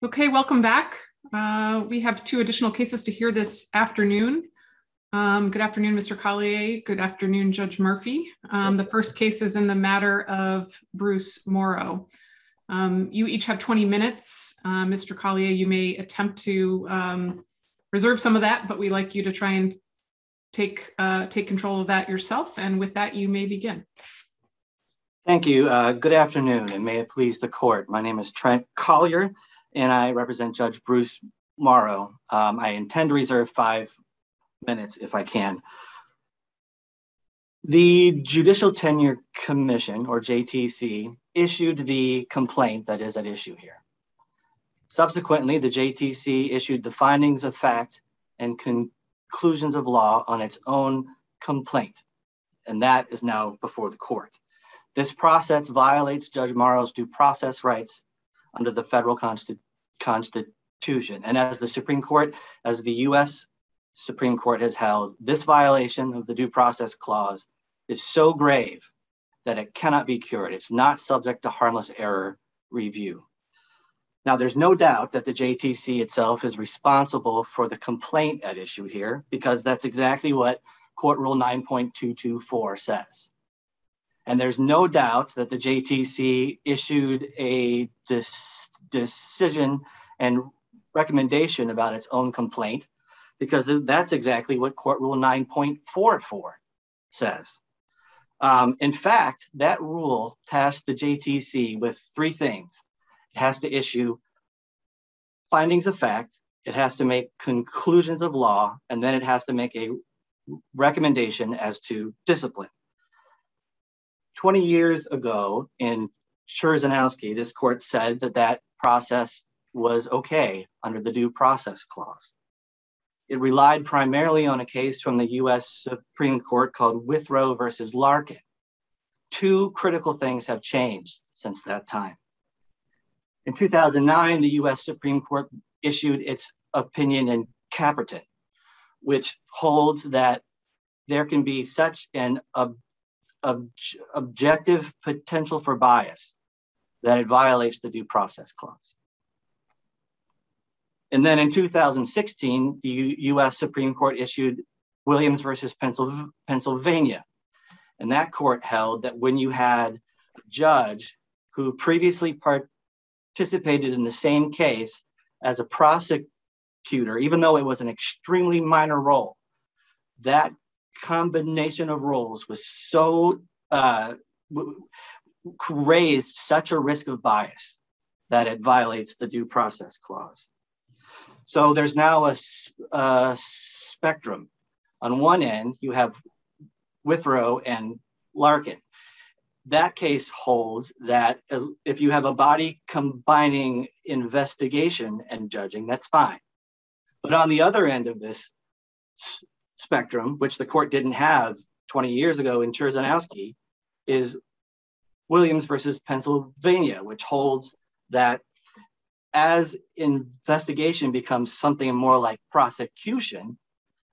Okay, welcome back. Uh, we have two additional cases to hear this afternoon. Um, good afternoon, Mr. Collier. Good afternoon, Judge Murphy. Um, the first case is in the matter of Bruce Morrow. Um, you each have 20 minutes. Uh, Mr. Collier, you may attempt to um, reserve some of that, but we like you to try and take, uh, take control of that yourself. And with that, you may begin. Thank you. Uh, good afternoon, and may it please the court. My name is Trent Collier and I represent Judge Bruce Morrow. Um, I intend to reserve five minutes if I can. The Judicial Tenure Commission, or JTC, issued the complaint that is at issue here. Subsequently, the JTC issued the findings of fact and conclusions of law on its own complaint, and that is now before the court. This process violates Judge Morrow's due process rights under the federal Constitution Constitution. And as the Supreme Court, as the US Supreme Court has held, this violation of the Due Process Clause is so grave that it cannot be cured. It's not subject to harmless error review. Now, there's no doubt that the JTC itself is responsible for the complaint at issue here, because that's exactly what Court Rule 9.224 says. And there's no doubt that the JTC issued a decision and recommendation about its own complaint, because that's exactly what Court Rule 9.44 says. Um, in fact, that rule tasked the JTC with three things. It has to issue findings of fact, it has to make conclusions of law, and then it has to make a recommendation as to discipline. 20 years ago in Chrzanowski, this court said that that process was okay under the Due Process Clause. It relied primarily on a case from the US Supreme Court called Withrow versus Larkin. Two critical things have changed since that time. In 2009, the US Supreme Court issued its opinion in Caperton, which holds that there can be such an ob ob objective potential for bias that it violates the due process clause. And then in 2016, the U US Supreme Court issued Williams versus Pennsylvania. And that court held that when you had a judge who previously participated in the same case as a prosecutor, even though it was an extremely minor role, that combination of roles was so uh, raised such a risk of bias that it violates the due process clause. So there's now a, a spectrum. On one end, you have Withrow and Larkin. That case holds that as, if you have a body combining investigation and judging, that's fine. But on the other end of this spectrum, which the court didn't have 20 years ago in Chrzanowski, is Williams versus Pennsylvania, which holds that as investigation becomes something more like prosecution,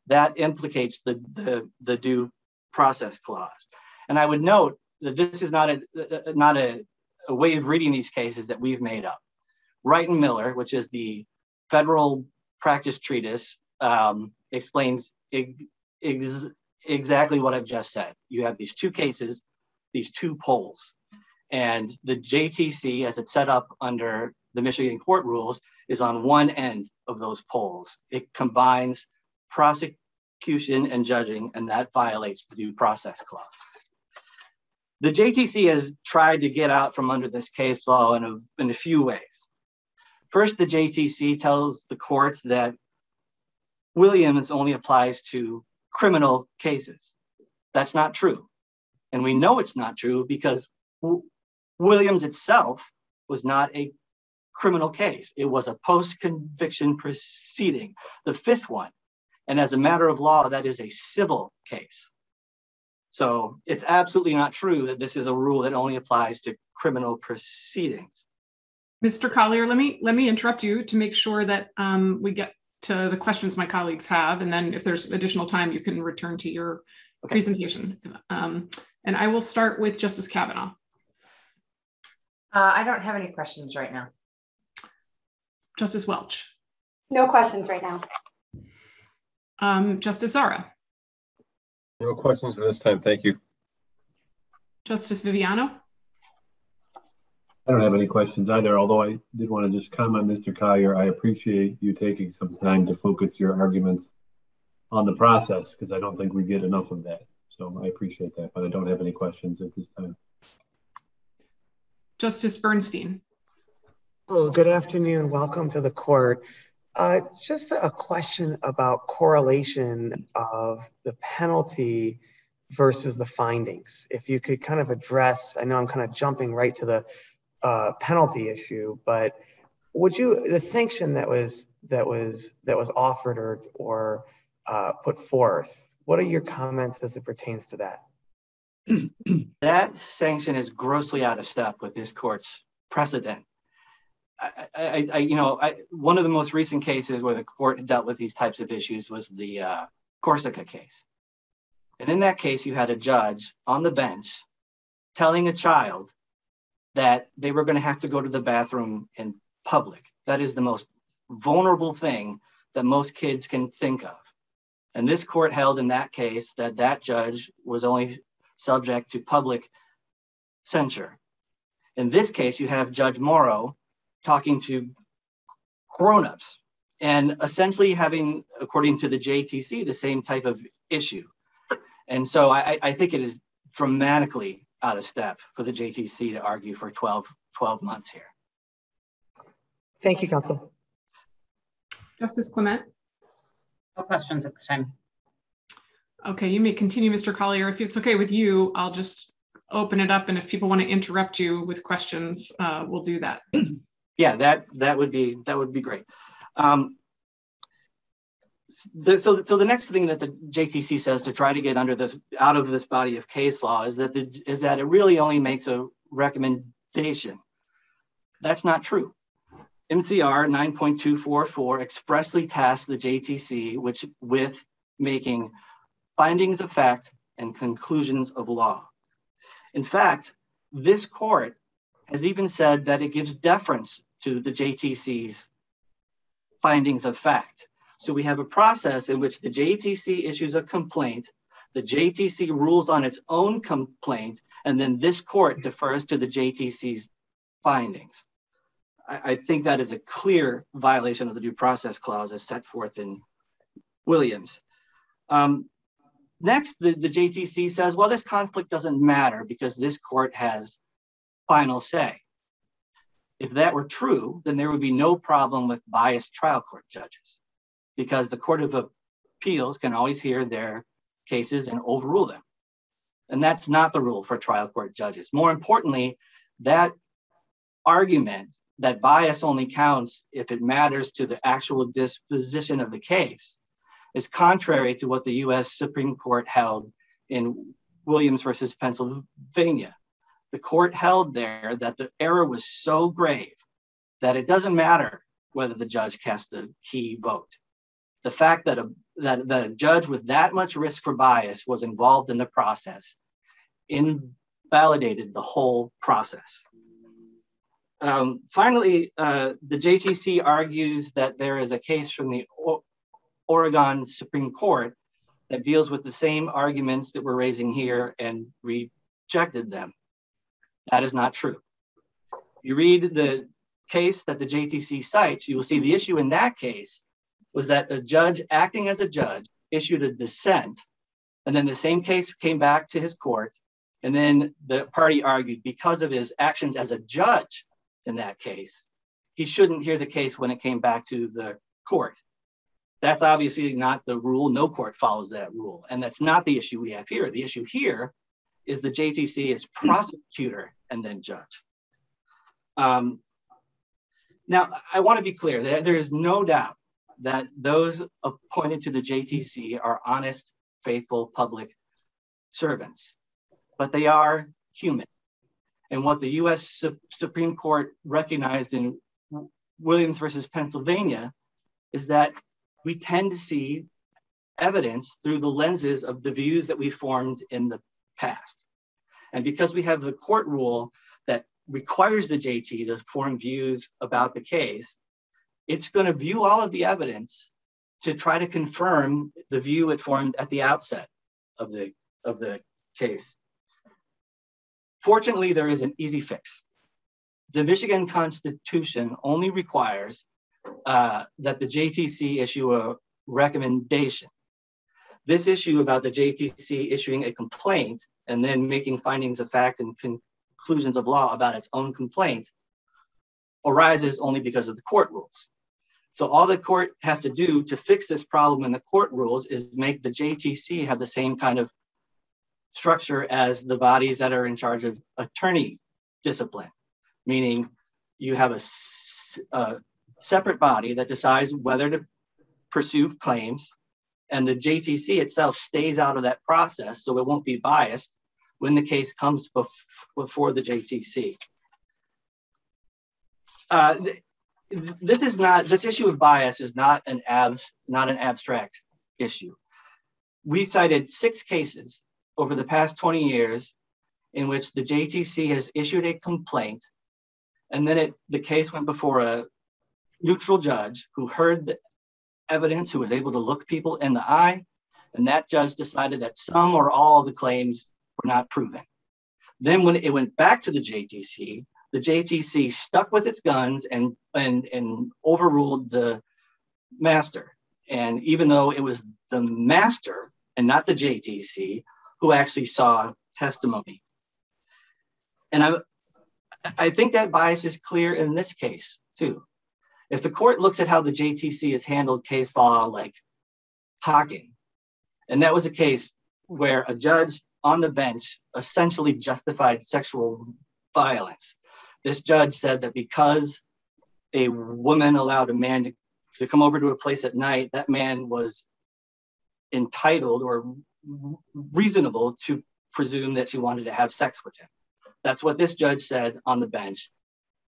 that implicates the, the, the due process clause. And I would note that this is not a, not a, a way of reading these cases that we've made up. Wright and Miller, which is the federal practice treatise, um, explains ex exactly what I've just said. You have these two cases, these two poles, and the JTC, as it's set up under the Michigan court rules, is on one end of those poles. It combines prosecution and judging, and that violates the due process clause. The JTC has tried to get out from under this case law in a, in a few ways. First, the JTC tells the court that Williams only applies to criminal cases. That's not true. And we know it's not true because Williams itself was not a criminal case. It was a post conviction proceeding, the fifth one. And as a matter of law, that is a civil case. So it's absolutely not true that this is a rule that only applies to criminal proceedings. Mr. Collier, let me let me interrupt you to make sure that um, we get to the questions my colleagues have, and then if there's additional time, you can return to your okay. presentation. Um, and I will start with Justice Cavanagh. Uh, I don't have any questions right now. Justice Welch. No questions right now. Um, Justice Zahra. No questions at this time. Thank you. Justice Viviano. I don't have any questions either, although I did want to just comment, Mr. Collier, I appreciate you taking some time to focus your arguments on the process because I don't think we get enough of that. So I appreciate that, but I don't have any questions at this time. Justice Bernstein. Hello, good afternoon. Welcome to the court. Uh, just a question about correlation of the penalty versus the findings. If you could kind of address, I know I'm kind of jumping right to the uh, penalty issue, but would you the sanction that was that was that was offered or or uh, put forth? What are your comments as it pertains to that? that sanction is grossly out of step with this court's precedent. I, I, I you know, I, one of the most recent cases where the court dealt with these types of issues was the uh, Gorcyca case. And in that case, you had a judge on the bench telling a child that they were going to have to go to the bathroom in public. That is the most vulnerable thing that most kids can think of. And this court held in that case that that judge was only subject to public censure. In this case, you have Judge Morrow talking to grown-ups and essentially having, according to the JTC, the same type of issue. And so I, I think it is dramatically out of step for the JTC to argue for 12, 12 months here. Thank you, counsel. Justice Clement. No questions at this time. Okay, you may continue, Mr. Collier. If it's okay with you, I'll just open it up, and if people want to interrupt you with questions, uh, we'll do that. Yeah, that that would be that would be great. Um, the, so, so the next thing that the JTC says to try to get under this out of this body of case law is that the, is that it really only makes a recommendation. That's not true. MCR 9.244 expressly tasks the JTC which with making findings of fact and conclusions of law. In fact, this court has even said that it gives deference to the JTC's findings of fact. So we have a process in which the JTC issues a complaint, the JTC rules on its own complaint, and then this court defers to the JTC's findings. I, I think that is a clear violation of the due process clause as set forth in Williams. Um, next, the, the JTC says, well, this conflict doesn't matter because this court has final say. If that were true, then there would be no problem with biased trial court judges because the Court of Appeals can always hear their cases and overrule them. And that's not the rule for trial court judges. More importantly, that argument that bias only counts if it matters to the actual disposition of the case is contrary to what the US Supreme Court held in Williams versus Pennsylvania. The court held there that the error was so grave that it doesn't matter whether the judge cast the key vote the fact that a that, that a judge with that much risk for bias was involved in the process invalidated the whole process. Um, finally, uh, the JTC argues that there is a case from the o Oregon Supreme Court that deals with the same arguments that we're raising here and rejected them. That is not true. You read the case that the JTC cites, you will see the issue in that case was that a judge acting as a judge issued a dissent, and then the same case came back to his court, and then the party argued because of his actions as a judge in that case, he shouldn't hear the case when it came back to the court. That's obviously not the rule. No court follows that rule. And that's not the issue we have here. The issue here is the JTC is prosecutor and then judge. Um, now, I want to be clear that there is no doubt that those appointed to the JTC are honest, faithful public servants, but they are human. And what the US Su Supreme Court recognized in Williams versus Pennsylvania is that we tend to see evidence through the lenses of the views that we formed in the past. And because we have the court rule that requires the JT to form views about the case, it's going to view all of the evidence to try to confirm the view it formed at the outset of the of the case. Fortunately, there is an easy fix. The Michigan Constitution only requires uh, that the JTC issue a recommendation. This issue about the JTC issuing a complaint and then making findings of fact and conclusions of law about its own complaint arises only because of the court rules. So all the court has to do to fix this problem in the court rules is make the JTC have the same kind of structure as the bodies that are in charge of attorney discipline, meaning you have a, a separate body that decides whether to pursue claims and the JTC itself stays out of that process so it won't be biased when the case comes bef before the JTC. Uh, this is not this issue of bias is not an abs not an abstract issue. We cited six cases over the past 20 years in which the JTC has issued a complaint and then it, the case went before a neutral judge who heard the evidence, who was able to look people in the eye, and that judge decided that some or all of the claims were not proven. Then when it went back to the JTC, the JTC stuck with its guns and, and, and overruled the master. And even though it was the master and not the JTC who actually saw testimony. And I, I think that bias is clear in this case too. If the court looks at how the JTC has handled case law like Hocking, and that was a case where a judge on the bench essentially justified sexual violence. This judge said that because a woman allowed a man to, to come over to a place at night, that man was entitled or reasonable to presume that she wanted to have sex with him. That's what this judge said on the bench.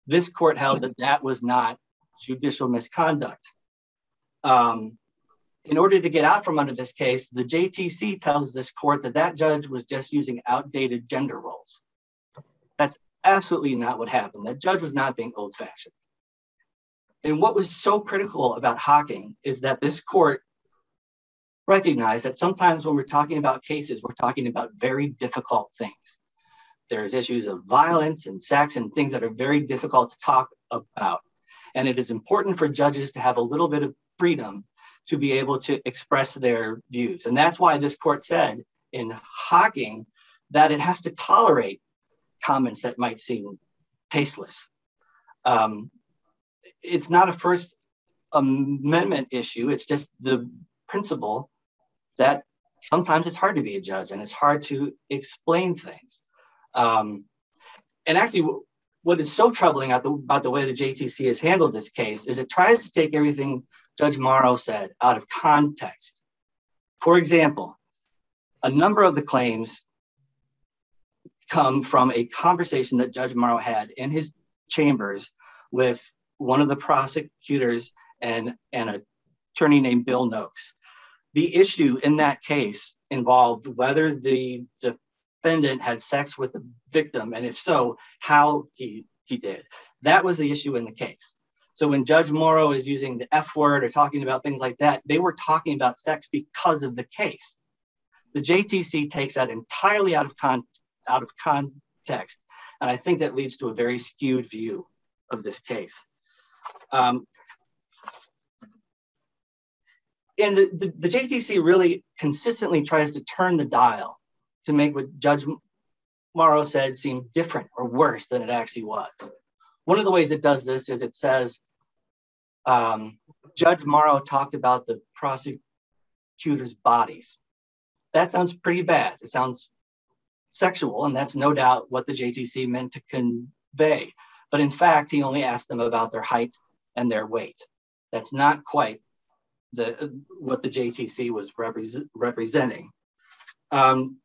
This court held that that was not judicial misconduct. Um, in order to get out from under this case, the JTC tells this court that that judge was just using outdated gender roles. Absolutely not what happened. That judge was not being old fashioned. And what was so critical about Hocking is that this court recognized that sometimes when we're talking about cases, we're talking about very difficult things. There's issues of violence and sex and things that are very difficult to talk about. And it is important for judges to have a little bit of freedom to be able to express their views. And that's why this court said in Hocking that it has to tolerate comments that might seem tasteless. Um, it's not a First Amendment issue, it's just the principle that sometimes it's hard to be a judge and it's hard to explain things. Um, and actually, what is so troubling about the, about the way the JTC has handled this case is it tries to take everything Judge Morrow said out of context. For example, a number of the claims come from a conversation that Judge Morrow had in his chambers with one of the prosecutors and, an attorney named Bill Noakes. The issue in that case involved whether the defendant had sex with the victim, and if so, how he, he did. That was the issue in the case. So when Judge Morrow is using the F word or talking about things like that, they were talking about sex because of the case. The JTC takes that entirely out of, con- out of context. And I think that leads to a very skewed view of this case. Um, and the, the, the, JTC really consistently tries to turn the dial to make what Judge Morrow said seem different or worse than it actually was. One of the ways it does this is it says, um, Judge Morrow talked about the prosecutor's bodies. That sounds pretty bad. It sounds sexual, and that's no doubt what the JTC meant to convey. But in fact, he only asked them about their height and their weight. That's not quite the what the JTC was repre representing. Um,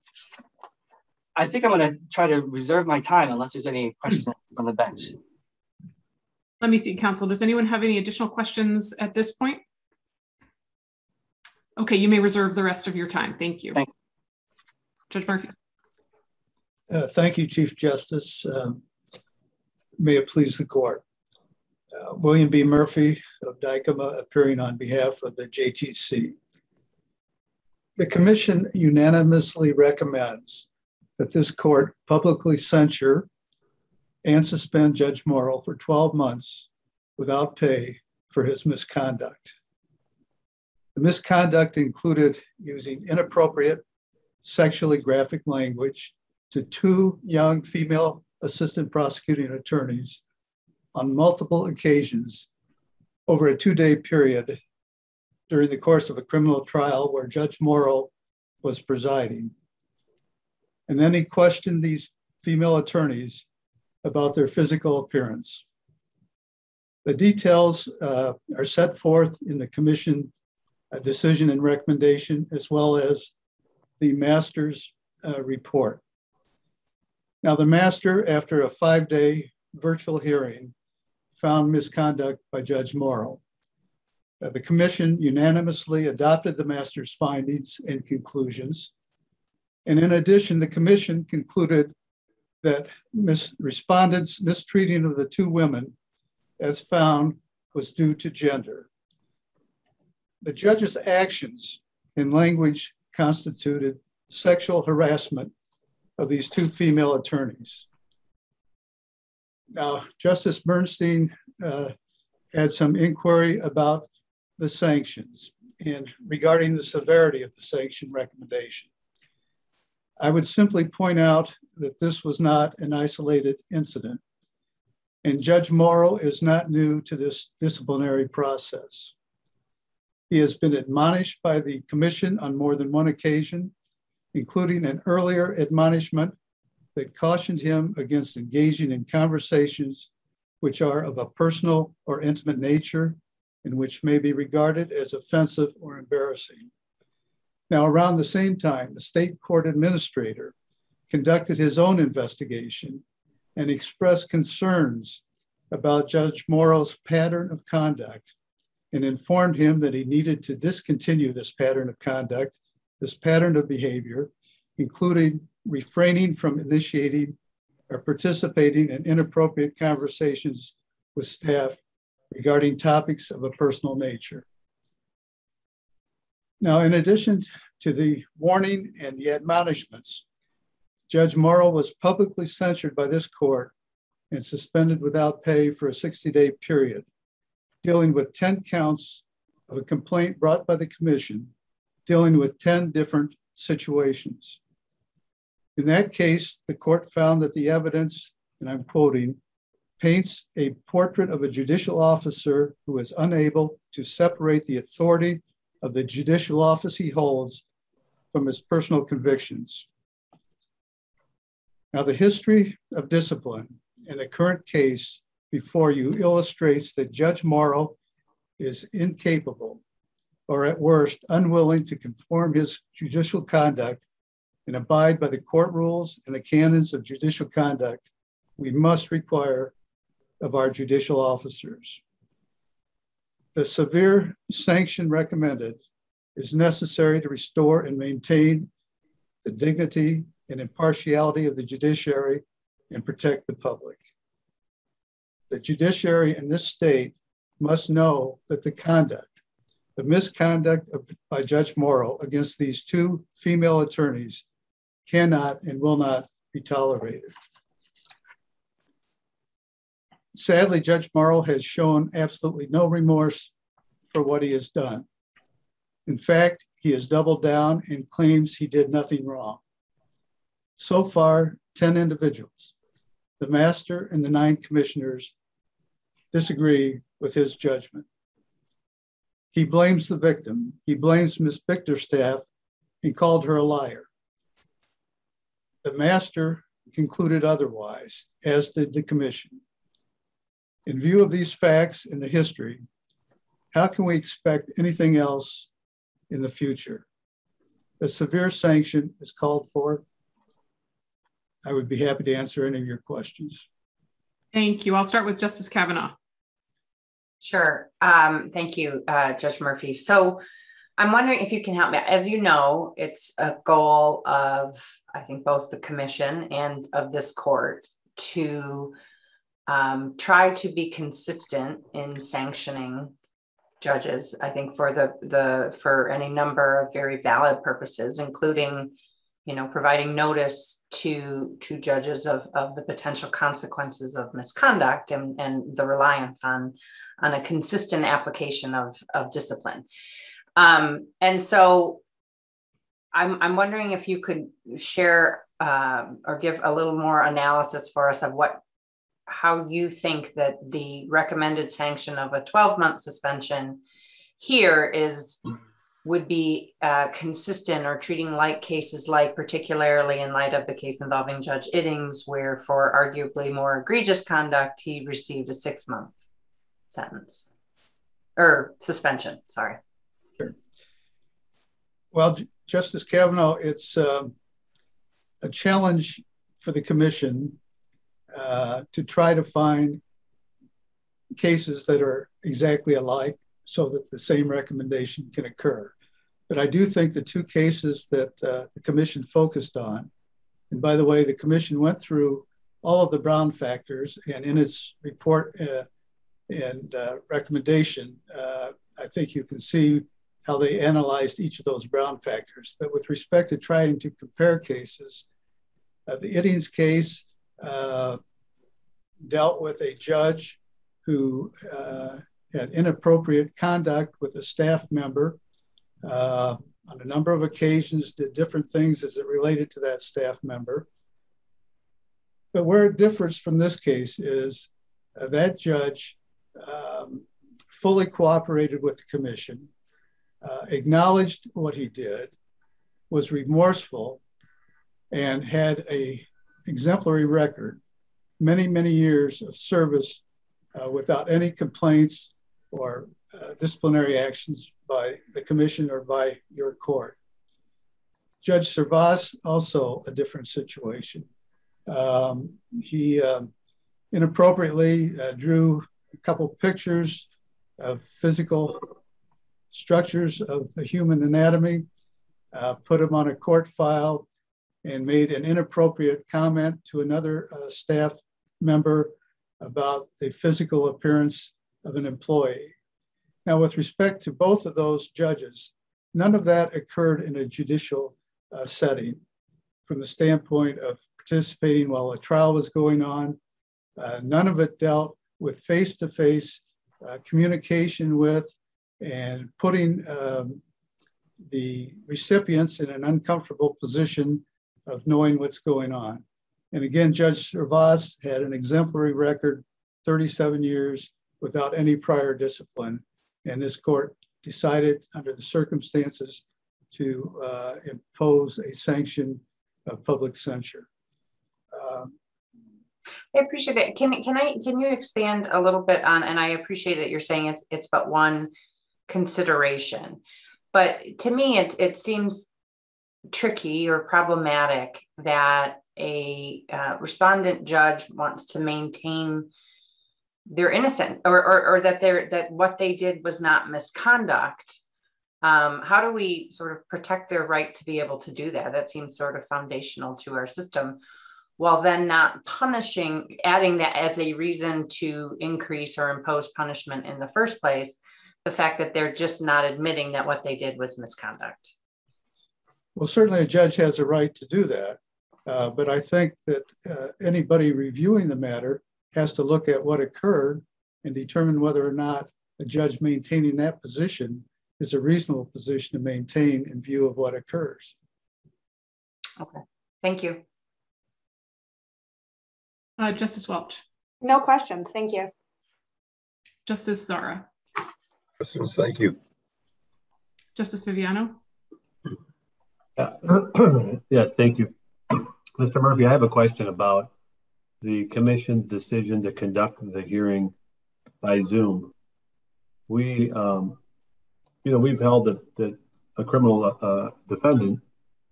I think I'm going to try to reserve my time unless there's any questions on the bench. Let me see, Council. Does anyone have any additional questions at this point? Okay, you may reserve the rest of your time. Thank you. Thank you. Judge Murphy. Uh, thank you, Chief Justice. Um, may it please the court. Uh, William B. Murphy of Dykema appearing on behalf of the JTC. The commission unanimously recommends that this court publicly censure and suspend Judge Morrow for 12 months without pay for his misconduct. The misconduct included using inappropriate, sexually graphic language to two young female assistant prosecuting attorneys on multiple occasions over a two day period during the course of a criminal trial where Judge Morrow was presiding. And then he questioned these female attorneys about their physical appearance. The details uh, are set forth in the commission uh, decision and recommendation, as well as the master's uh, report. Now, the master, after a five day virtual hearing, found misconduct by Judge Morrow. Uh, the commission unanimously adopted the master's findings and conclusions. And in addition, the commission concluded that mis- respondents' mistreating of the two women, as found, was due to gender. The judge's actions and language constituted sexual harassment of these two female attorneys. Now, Justice Bernstein uh, had some inquiry about the sanctions and regarding the severity of the sanction recommendation. I would simply point out that this was not an isolated incident, and Judge Morrow is not new to this disciplinary process. He has been admonished by the Commission on more than one occasion, including an earlier admonishment that cautioned him against engaging in conversations which are of a personal or intimate nature and which may be regarded as offensive or embarrassing. Now, around the same time, the state court administrator conducted his own investigation and expressed concerns about Judge Morrow's pattern of conduct and informed him that he needed to discontinue this pattern of conduct, this pattern of behavior, including refraining from initiating or participating in inappropriate conversations with staff regarding topics of a personal nature. Now, in addition to the warning and the admonishments, Judge Morrow was publicly censured by this court and suspended without pay for a 60 day period, dealing with 10 counts of a complaint brought by the commission, dealing with 10 different situations. In that case, the court found that the evidence, and I'm quoting, paints a portrait of a judicial officer who is unable to separate the authority of the judicial office he holds from his personal convictions. Now, the history of discipline in the current case before you illustrates that Judge Morrow is incapable, or at worst, unwilling to conform his judicial conduct and abide by the court rules and the canons of judicial conduct we must require of our judicial officers. The severe sanction recommended is necessary to restore and maintain the dignity and impartiality of the judiciary and protect the public. The judiciary in this state must know that the conduct, the misconduct of, by Judge Morrow against these two female attorneys cannot and will not be tolerated. Sadly, Judge Morrow has shown absolutely no remorse for what he has done. In fact, he has doubled down and claims he did nothing wrong. So far, 10 individuals, the master and the nine commissioners, disagree with his judgment. He blames the victim. He blames Ms. Bickerstaff and called her a liar. The master concluded otherwise, as did the commission. In view of these facts and the history, how can we expect anything else in the future? A severe sanction is called for. I would be happy to answer any of your questions. Thank you. I'll start with Justice Cavanagh. Sure. Um, thank you, uh, Judge Murphy. So I'm wondering if you can help me. As you know, it's a goal of, I think, both the commission and of this court to um, try to be consistent in sanctioning judges, I think for the, the, for any number of very valid purposes, including, you know, providing notice to, to judges of, of the potential consequences of misconduct and, and the reliance on, on a consistent application of, of discipline. Um, and so I'm, I'm wondering if you could share um, or give a little more analysis for us of what how you think that the recommended sanction of a 12 month suspension here is would be uh, consistent or treating like cases like particularly in light of the case involving judge iddings where for arguably more egregious conduct he received a six month sentence. Or suspension sorry. Sure. Well justice cavanagh it's um, a challenge for the commission uh, to try to find cases that are exactly alike so that the same recommendation can occur. But I do think the two cases that uh, the commission focused on, and by the way, the commission went through all of the Brown factors, and in its report uh, and uh, recommendation, uh, I think you can see how they analyzed each of those Brown factors. But with respect to trying to compare cases, uh, the Iddings case uh, dealt with a judge who had inappropriate conduct with a staff member uh, on a number of occasions, did different things as it related to that staff member. But where it differs from this case is uh, that judge um, fully cooperated with the commission, uh, acknowledged what he did, was remorseful, and had a exemplary record, many, many years of service uh, without any complaints or uh, disciplinary actions by the commission or by your court. Judge Servaas, also a different situation. Um, he um, inappropriately uh, drew a couple pictures of physical structures of the human anatomy, uh, put them on a court file, and made an inappropriate comment to another uh, staff member about the physical appearance of an employee. Now, with respect to both of those judges, none of that occurred in a judicial uh, setting from the standpoint of participating while a trial was going on. Uh, none of it dealt with face to face communication with and putting um, the recipients in an uncomfortable position of knowing what's going on. And again, Judge Servaas had an exemplary record, 37 years without any prior discipline. And this court decided under the circumstances to uh, impose a sanction of public censure. Um, I appreciate that. Can can I can you expand a little bit on? And I appreciate that you're saying it's it's but one consideration, but to me it it seems tricky or problematic that a uh, respondent judge wants to maintain their innocent or, or, or that they're that what they did was not misconduct um, how do we sort of protect their right to be able to do that that seems sort of foundational to our system while then not punishing adding that as a reason to increase or impose punishment in the first place the fact that they're just not admitting that what they did was misconduct well, certainly a judge has a right to do that. Uh, but I think that uh, anybody reviewing the matter has to look at what occurred and determine whether or not a judge maintaining that position is a reasonable position to maintain in view of what occurs. Okay, thank you. Uh, Justice Welch. No questions, thank you. Justice Zahra. Questions, thank you. Justice Viviano. yes, thank you. Mr. Murphy, I have a question about the commission's decision to conduct the hearing by Zoom. We, um, you know, we've held that, that a criminal uh, defendant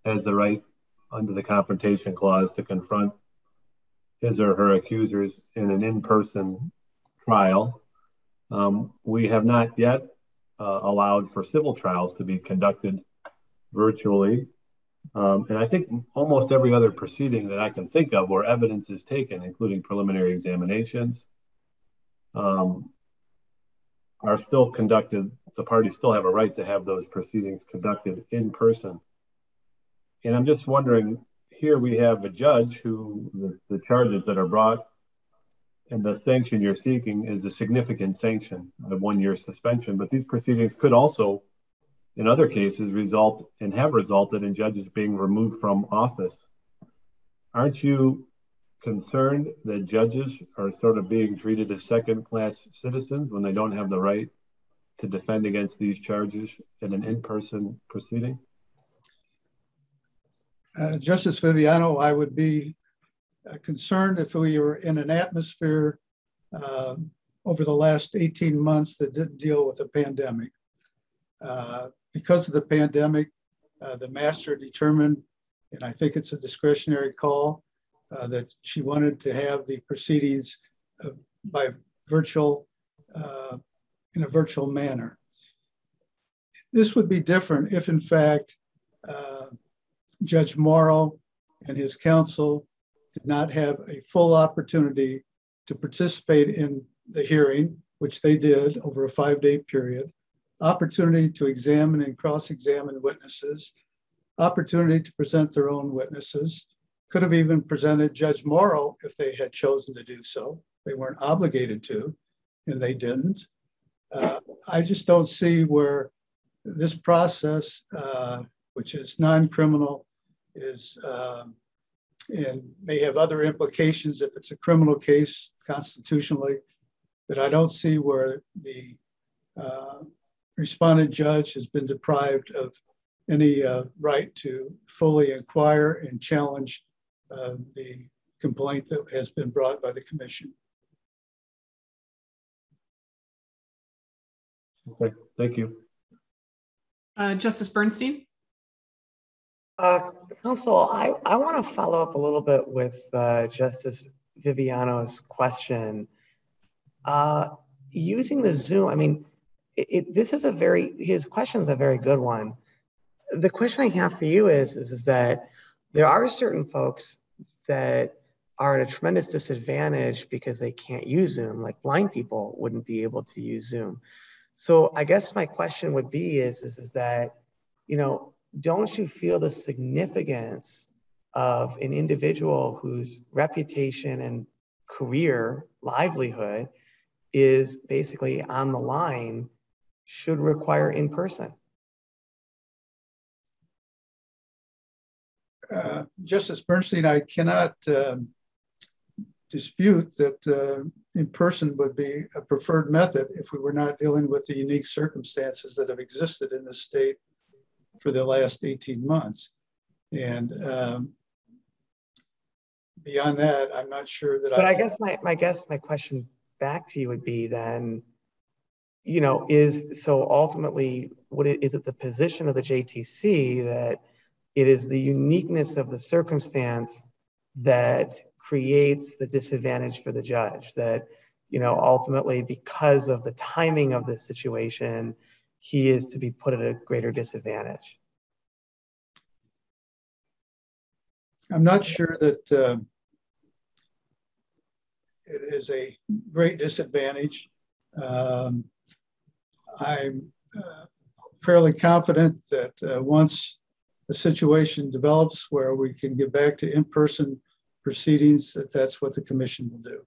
has the right under the confrontation clause to confront his or her accusers in an in-person trial. Um, we have not yet uh, allowed for civil trials to be conducted virtually. Um, and I think almost every other proceeding that I can think of where evidence is taken, including preliminary examinations, um, are still conducted, the parties still have a right to have those proceedings conducted in person. And I'm just wondering, here we have a judge who the, the charges that are brought and the sanction you're seeking is a significant sanction, a one year suspension. But these proceedings could also, in other cases, result and have resulted in judges being removed from office. Aren't you concerned that judges are sort of being treated as second class citizens when they don't have the right to defend against these charges in an in person proceeding? Uh, Justice Viviano, I would be uh, concerned if we were in an atmosphere uh, over the last 18 months that didn't deal with a pandemic. Uh, because of the pandemic, uh, the master determined, and I think it's a discretionary call, uh, that she wanted to have the proceedings by virtual, in a virtual manner. This would be different if, in fact, Judge Morrow and his counsel did not have a full opportunity to participate in the hearing, which they did over a five day period, opportunity to examine and cross examine witnesses, opportunity to present their own witnesses, could have even presented Judge Morrow if they had chosen to do so. They weren't obligated to, and they didn't. Uh, I just don't see where this process, uh, which is non criminal, is um, and may have other implications if it's a criminal case constitutionally. But I don't see where the uh, respondent judge has been deprived of any uh, right to fully inquire and challenge uh, the complaint that has been brought by the commission. Okay, thank you. Uh, Justice Bernstein? Uh, Counsel, I, I want to follow up a little bit with uh, Justice Viviano's question. Uh, using the Zoom, I mean, it, this is a very, his question is a very good one. The question I have for you is, is, is that there are certain folks that are at a tremendous disadvantage because they can't use Zoom, like blind people wouldn't be able to use Zoom. So I guess my question would be is, is, is that, you know, don't you feel the significance of an individual whose reputation and career, livelihood is basically on the line should require in person? Uh, Justice Bernstein, I cannot um, dispute that uh, in person would be a preferred method if we were not dealing with the unique circumstances that have existed in the state for the last 18 months. And um, beyond that, I'm not sure that but I, I guess my, my guess, my question back to you would be then, you know, is so ultimately, what it, is it the position of the JTC that it is the uniqueness of the circumstance that creates the disadvantage for the judge that, you know, ultimately because of the timing of the situation, he is to be put at a greater disadvantage? I'm not sure that uh, it is a great disadvantage. Um, I'm uh, fairly confident that uh, once the situation develops where we can get back to in-person proceedings, that that's what the commission will do.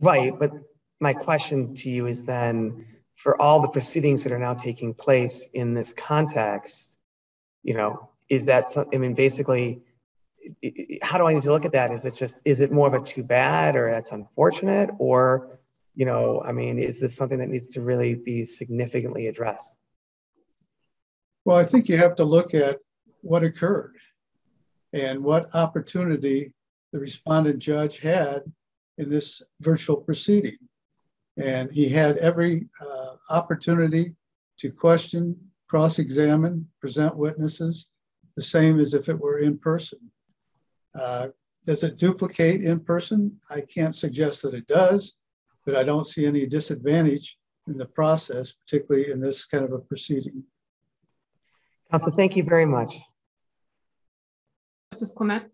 Right, but my question to you is then, for all the proceedings that are now taking place in this context, you know, is that, I mean, basically, how do I need to look at that? Is it just, is it more of a too bad or that's unfortunate? Or, you know, I mean, is this something that needs to really be significantly addressed? Well, I think you have to look at what occurred and what opportunity the respondent judge had in this virtual proceeding. And he had every uh, opportunity to question, cross examine, present witnesses, the same as if it were in person. Uh, does it duplicate in person? I can't suggest that it does, but I don't see any disadvantage in the process, particularly in this kind of a proceeding. Counsel, thank you very much. Justice Clement?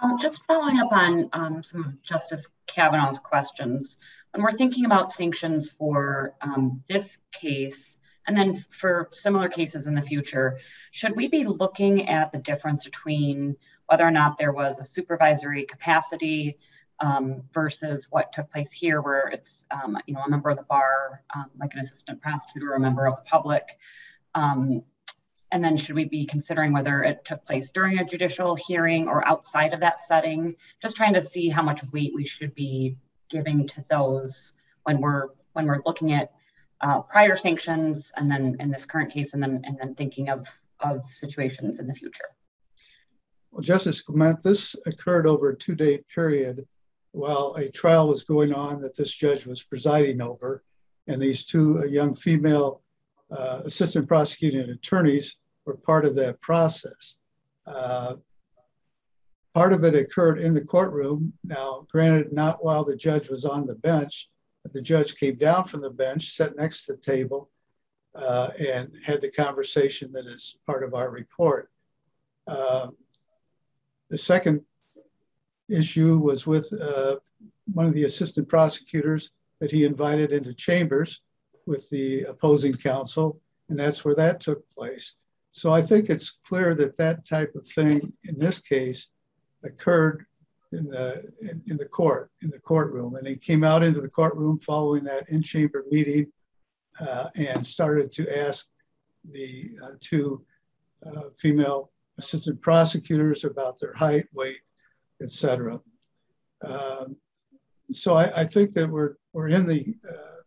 Um, just following up on um, some of Justice Cavanagh's questions, when we're thinking about sanctions for um, this case, and then for similar cases in the future, should we be looking at the difference between whether or not there was a supervisory capacity um, versus what took place here, where it's um, you know a member of the bar, um, like an assistant prosecutor, or a member of the public, um, and then should we be considering whether it took place during a judicial hearing or outside of that setting? Just trying to see how much weight we should be giving to those when we're when we're looking at uh, prior sanctions and then in this current case and then and then thinking of of situations in the future. Well, Justice Clement, this occurred over a two-day period while a trial was going on that this judge was presiding over, and these two young female uh, assistant prosecuting attorneys were part of that process. Uh, part of it occurred in the courtroom. Now, granted, not while the judge was on the bench, but the judge came down from the bench, sat next to the table, uh, and had the conversation that is part of our report. Uh, the second issue was with uh, one of the assistant prosecutors that he invited into chambers with the opposing counsel, and that's where that took place. So I think it's clear that that type of thing in this case occurred in the, in, in the court, in the courtroom. And he came out into the courtroom following that in chamber meeting uh, and started to ask the uh, two uh, female assistant prosecutors about their height, weight, etc. Um, so I, I, think that we're, we're in the uh,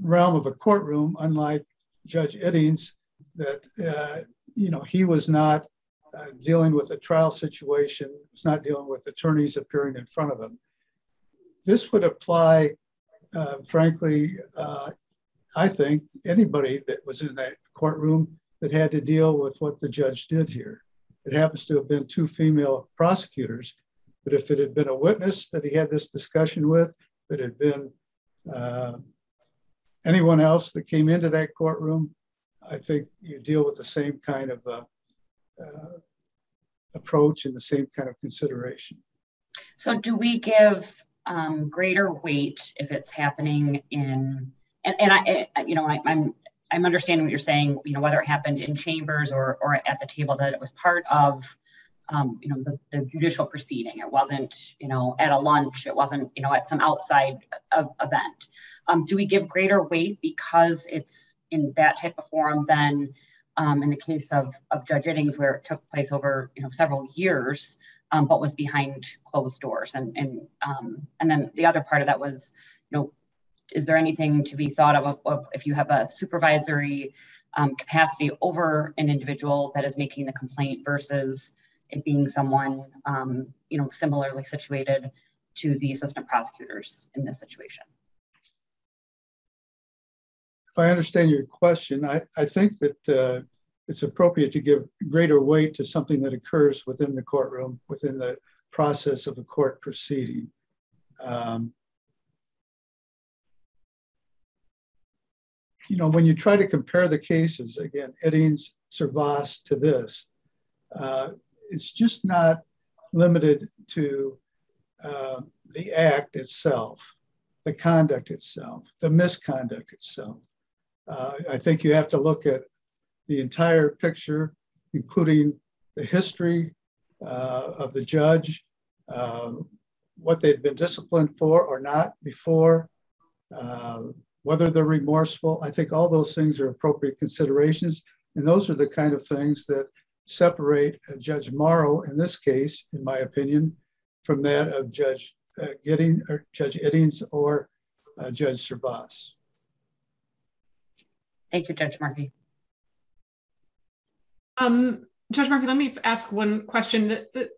realm of a courtroom, unlike Judge Iddings, that uh, you know he was not uh, dealing with a trial situation, was not dealing with attorneys appearing in front of him. This would apply, uh, frankly, uh, I think, anybody that was in that courtroom that had to deal with what the judge did here. It happens to have been two female prosecutors, but if it had been a witness that he had this discussion with, if it had been uh, anyone else that came into that courtroom, I think you deal with the same kind of uh, uh, approach and the same kind of consideration. So, do we give um, greater weight if it's happening in and, and I, you know, I, I'm I'm understanding what you're saying. You know, whether it happened in chambers or or at the table, that it was part of, um, you know, the, the judicial proceeding. It wasn't, you know, at a lunch. It wasn't, you know, at some outside event. Um, do we give greater weight because it's in that type of forum than um, in the case of, of Judge Iddings, where it took place over you know several years, um, but was behind closed doors. And and um, and then the other part of that was, you know, is there anything to be thought of, of, if you have a supervisory um, capacity over an individual that is making the complaint versus it being someone um, you know similarly situated to the assistant prosecutors in this situation? if I understand your question, I, I think that uh, it's appropriate to give greater weight to something that occurs within the courtroom, within the process of a court proceeding. Um, you know, when you try to compare the cases, again, Iddings, Servaas to this, uh, it's just not limited to uh, the act itself, the conduct itself, the misconduct itself. Uh, I think you have to look at the entire picture, including the history uh, of the judge, uh, what they'd been disciplined for or not before, uh, whether they're remorseful. I think all those things are appropriate considerations. And those are the kind of things that separate Judge Morrow, in this case, in my opinion, from that of Judge uh, Gidding, or Judge Iddings or uh, Judge Servaas. Thank you, Judge Murphy. Um, Judge Murphy, let me ask one question. The, the,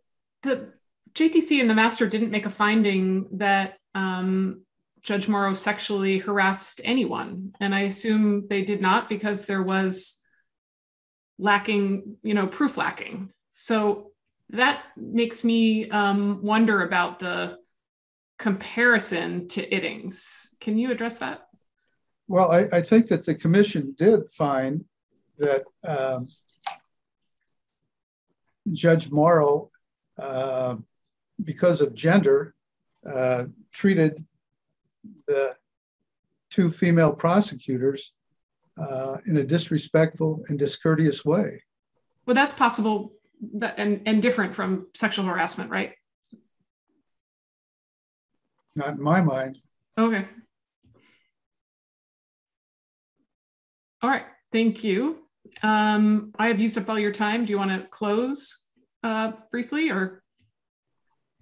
the JTC and the master didn't make a finding that um, Judge Morrow sexually harassed anyone. And I assume they did not because there was lacking, you know, proof lacking. So that makes me um, wonder about the comparison to Iddings. Can you address that? Well, I, I think that the commission did find that um, Judge Morrow uh, because of gender, uh, treated the two female prosecutors uh, in a disrespectful and discourteous way. Well, that's possible that, and, and different from sexual harassment, right? Not in my mind. Okay. All right, thank you. Um, I have used up all your time. Do you want to close uh, briefly or?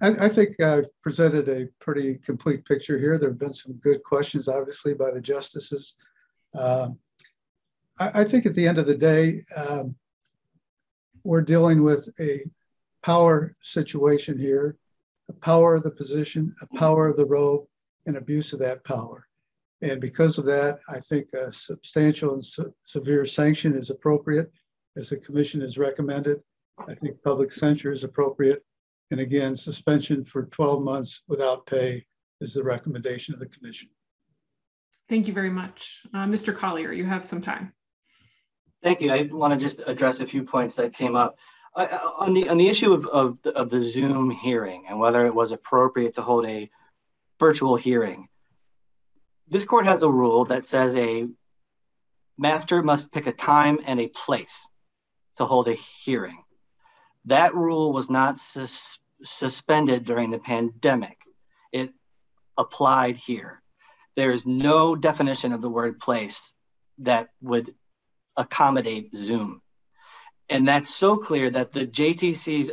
I, I think I've presented a pretty complete picture here. There have been some good questions, obviously, by the justices. Um, I, I, think at the end of the day, um, we're dealing with a power situation here, a power of the position, a power of the robe, and abuse of that power. And because of that, I think a substantial and se severe sanction is appropriate, as the commission has recommended. I think public censure is appropriate. And again, suspension for 12 months without pay is the recommendation of the commission. Thank you very much. Uh, Mr. Collier, you have some time. Thank you. I want to just address a few points that came up. Uh, uh, on the on the issue of, of the, of the Zoom hearing and whether it was appropriate to hold a virtual hearing, this court has a rule that says a master must pick a time and a place to hold a hearing. That rule was not sus suspended during the pandemic. It applied here. There is no definition of the word place that would accommodate Zoom. And that's so clear that the JTC's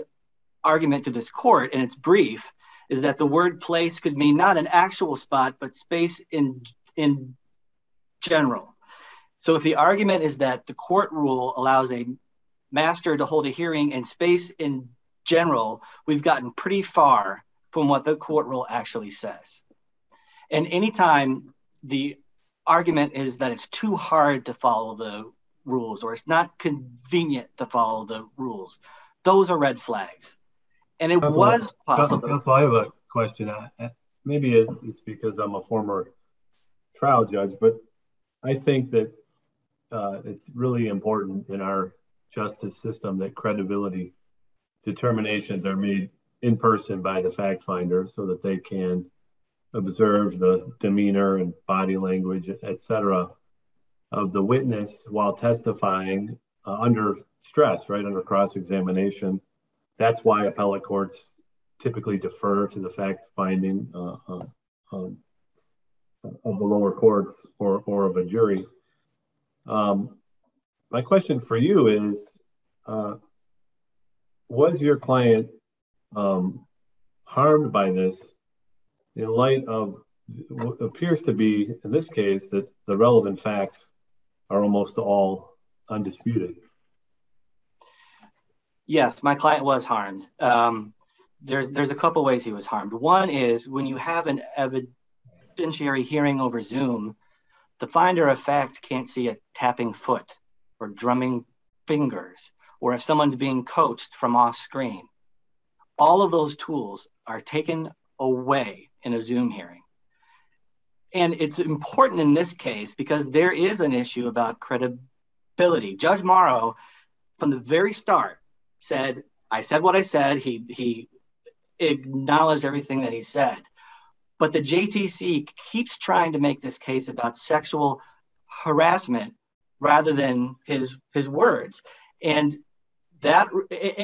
argument to this court in its brief is that the word place could mean not an actual spot, but space in, in general. So if the argument is that the court rule allows a master to hold a hearing in space in general, we've gotten pretty far from what the court rule actually says. And anytime the argument is that it's too hard to follow the rules or it's not convenient to follow the rules. Those are red flags. And it was possible. Counsel, I have a question. Maybe it's because I'm a former trial judge, but I think that uh, it's really important in our justice system that credibility determinations are made in person by the fact finder so that they can observe the demeanor and body language, et cetera, of the witness while testifying uh, under stress, right, under cross examination. That's why appellate courts typically defer to the fact finding uh, uh, um, of the lower courts or, or of a jury. Um, my question for you is uh, Was your client um, harmed by this in light of what appears to be, in this case, that the relevant facts are almost all undisputed. Yes, my client was harmed. Um, there's there's a couple ways he was harmed. One is when you have an evidentiary hearing over Zoom, the finder of fact can't see a tapping foot or drumming fingers, or if someone's being coached from off screen. All of those tools are taken away in a Zoom hearing. And it's important in this case because there is an issue about credibility. Judge Morrow, from the very start, said, I said what I said. He, he acknowledged everything that he said. But the JTC keeps trying to make this case about sexual harassment rather than his, his words. And that,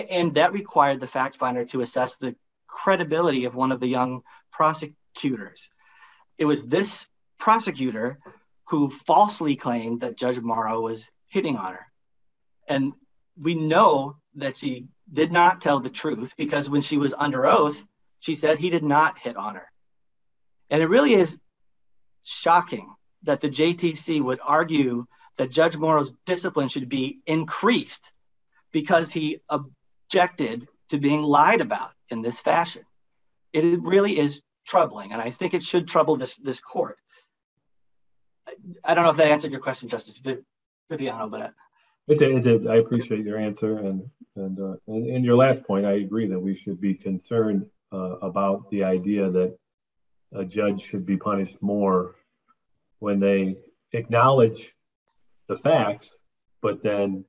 and that required the fact finder to assess the credibility of one of the young prosecutors it was this prosecutor who falsely claimed that Judge Morrow was hitting on her. And we know that she did not tell the truth because when she was under oath, she said he did not hit on her. And it really is shocking that the JTC would argue that Judge Morrow's discipline should be increased because he objected to being lied about in this fashion. It really is troubling, and I think it should trouble this this court. I don't know if that answered your question, Justice Viviano, but it did. It did. I appreciate your answer, and and uh, and, and your last point, I agree that we should be concerned uh, about the idea that a judge should be punished more when they acknowledge the facts, but then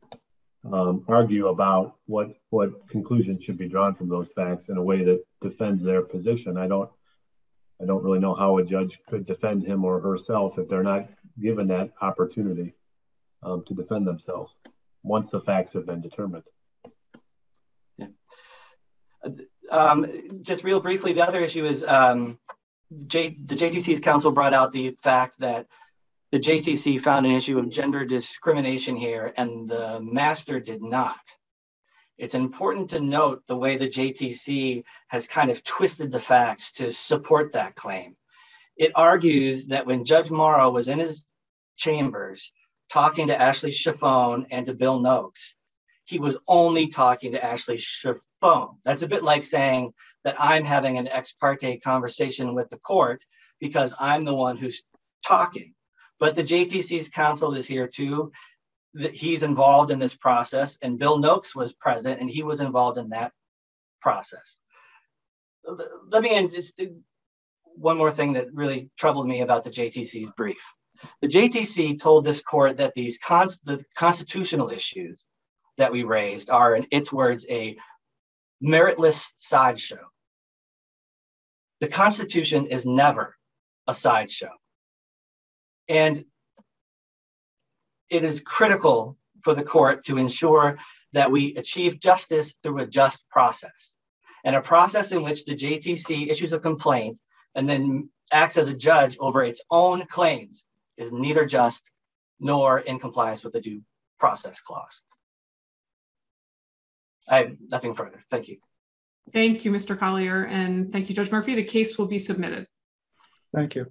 um, argue about what what conclusion should be drawn from those facts in a way that defends their position. I don't I don't really know how a judge could defend him or herself if they're not given that opportunity um, to defend themselves once the facts have been determined. Yeah. Um, just real briefly, the other issue is um, J, the JTC's counsel brought out the fact that the JTC found an issue of gender discrimination here and the master did not. It's important to note the way the JTC has kind of twisted the facts to support that claim. It argues that when Judge Morrow was in his chambers talking to Ashley Ciaffone and to Bill Noakes, he was only talking to Ashley Ciaffone. That's a bit like saying that I'm having an ex parte conversation with the court because I'm the one who's talking. But the JTC's counsel is here too, he's involved in this process, and Bill Noakes was present and he was involved in that process. Let me end just one more thing that really troubled me about the JTC's brief. The JTC told this court that these const- the constitutional issues that we raised are, in its words, a meritless sideshow. The Constitution is never a sideshow. And it is critical for the court to ensure that we achieve justice through a just process and a process in which the JTC issues a complaint and then acts as a judge over its own claims is neither just nor in compliance with the due process clause. I have nothing further. Thank you. Thank you, Mr. Collier, and thank you, Judge Murphy. The case will be submitted. Thank you.